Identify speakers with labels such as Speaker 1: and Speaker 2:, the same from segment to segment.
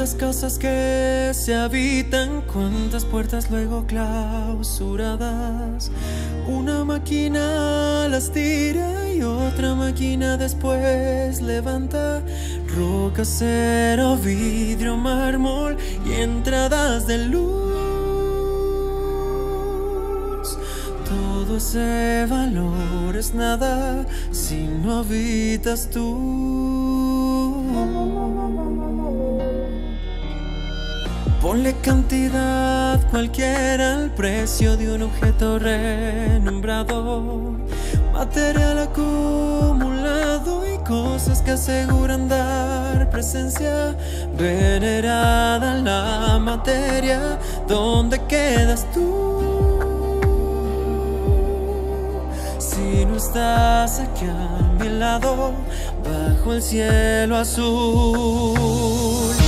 Speaker 1: casas que se habitan, cuántas puertas luego clausuradas. Una máquina las tira y otra máquina después levanta. Roca, acero, vidrio, mármol y entradas de luz. Todo ese valor es nada si no habitas tú. Ponle cantidad cualquiera al precio de un objeto renombrado, material acumulado y cosas que aseguran dar presencia venerada en la materia. ¿Dónde quedas tú? Si no estás aquí a mi lado, bajo el cielo azul,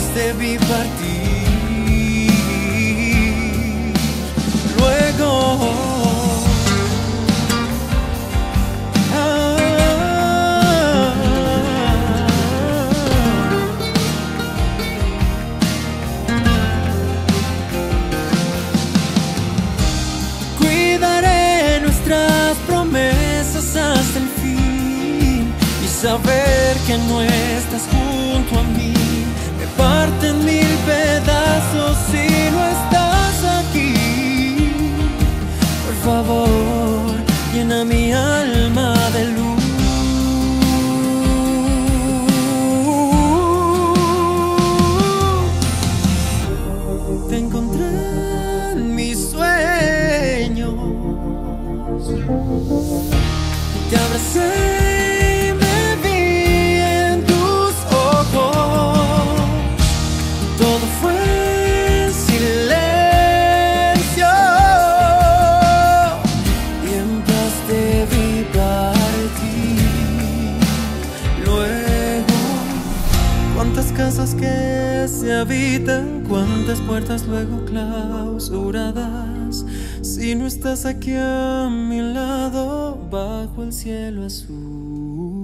Speaker 1: en paz te saber que no estás junto a mí me parte en mil pedazos si no estás aquí. Por favor, llena mi alma de luz. Te encontré en mis sueños. Te abracé Todo fue en silencio. Y en paz vi partir. Luego, cuántas casas que se habitan, cuántas puertas luego clausuradas. Si no estás aquí a mi lado, bajo el cielo azul.